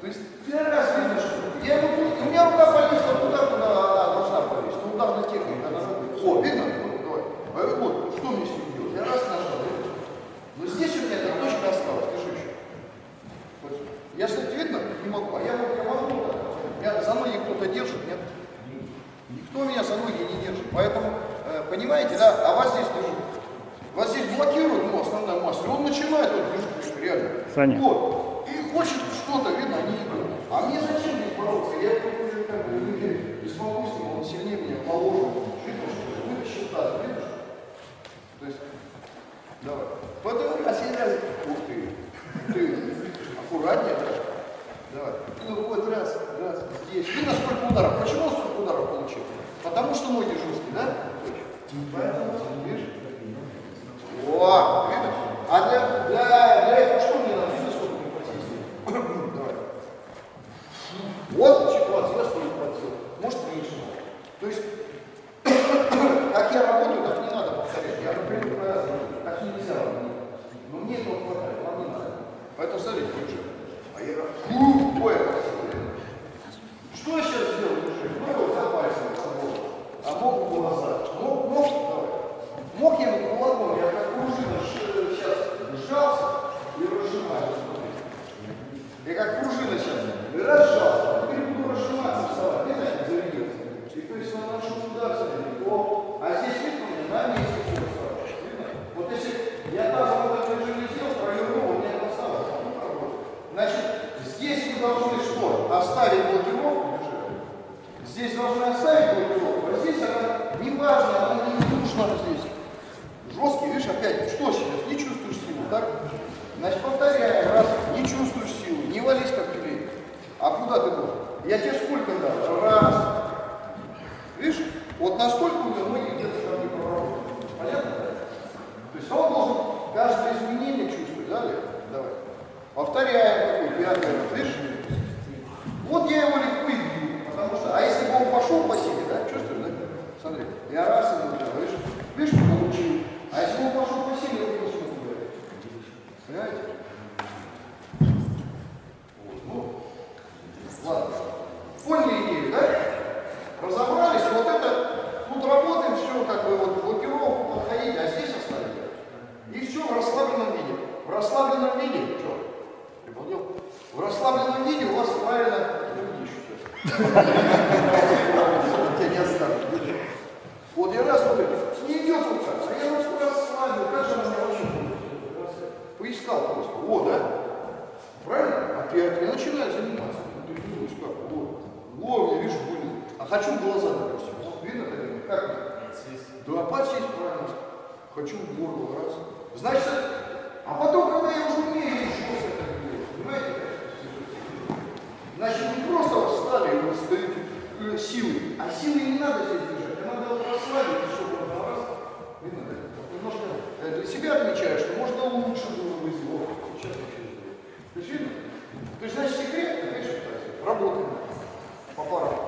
То есть первый раз видно, что я ему, у меня рука полезла туда, куда она должна полезть. Ну, ударная техника, она же- О, видно? Давай. А вот, что мне с ним делать? Я раз нажал? Но здесь у меня эта точка осталась, держи еще. Вот. Я, кстати, видно, не могу, а я, вот- я могу. Я, за ноги кто-то держит, нет? Никто меня за ноги не держит. Поэтому, э, понимаете, да, а вас здесь держит. Вас здесь блокирует, ну, основная масса, и он начинает, вот, реально. Саня. Вот. И хочет что-то, видно, они идут. А мне зачем здесь бороться? Я тут уже как бы люди не смогу с ним, он сильнее меня положен. Видишь, вытащил таз, видишь? То есть, давай. Последний раз. Ух ты. Ты аккуратнее, да? Давай. Ну вот раз, раз, здесь. Видно, сколько ударов. Почему он столько ударов получил? Потому что ноги жесткие, да? Поэтому, видишь? О, видишь? А для, для, для этого что мне надо? Видишь, сколько мне подсесть? Давай. Вот ситуация, я столько подсел. Может, меньше. То есть, как я работаю, так не надо повторять. Я, например, про- так нельзя. Но мне этого хватает, вам не надо. Поэтому, смотрите, уже. А я фу, ой, я подсел. Что я сейчас сделал, мужик? Ну, его за пальцем собой. А мог в глаза. Мог, мог, давай. Мог я вот кулаком, я как пружина ш- сейчас сжался и разжимаю. смотрите. Я как пружина сейчас и разжался. Теперь буду разжиматься, вставать. Видно, как заведется. И то есть наношу удар смотрите, о, а здесь видно, у меня на месте все вставать. Видно? Вот если я тазом вот это уже не сделал, провернул, у меня это осталось. Ну, пробуй. Значит, здесь вы должны что? Оставить блокировку, держи. Здесь должны оставить блокировку, а здесь она неважно, она не нужна здесь. Жесткий, видишь, опять, что сейчас? Не чувствуешь силу, так? Значит, повторяем, раз, не чувствуешь силу, не вались как клей. А куда ты должен? Я тебе сколько дал? Раз. Видишь, вот настолько ноги где-то там не проворот. Понятно? То есть он должен каждое изменение чувствовать, да, Лев? Давай. Повторяем такой пятый раз, видишь? Вот я его легко и бью, потому что, а если бы он пошел по силе, да, чувствуешь, да? Смотри, я раз ему ударил, видишь, видишь, получил. А если бы он пошел по силе, он не смог ударить. Понимаете? Вот, ну, ладно. Поняли идею, да? Разобрались, вот это, тут работаем, все, как бы, вот, блокировку подходить, а здесь оставили. И все в расслабленном виде. В расслабленном виде, что, приподнял? В расслабленном виде у вас правильно не Тебя не оставят. Вот я раз смотрю, не идет так, а я вот расслабил, как же она меня вообще поискал просто. О, да? Правильно? Опять я начинаю заниматься. Ну, ты думаешь, как? Вот. О, мне видишь, больно. А хочу в глаза, допустим. Вот видно, Татьяна, как? Да, подсесть правильно. Хочу в горло, раз. Значит, а потом, когда я уже умею, я еще это делаю. Понимаете? Значит, не просто встали и вот стоите э, силой, а силой не надо здесь держать, а надо расслабить, и чтобы он раз. Видно, да? Немножко э, для себя отмечаю, что можно лучше было бы сделать. Сейчас вообще сделаю. То есть видно? То есть, значит, секрет, конечно, работаем. По парам